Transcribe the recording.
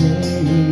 say.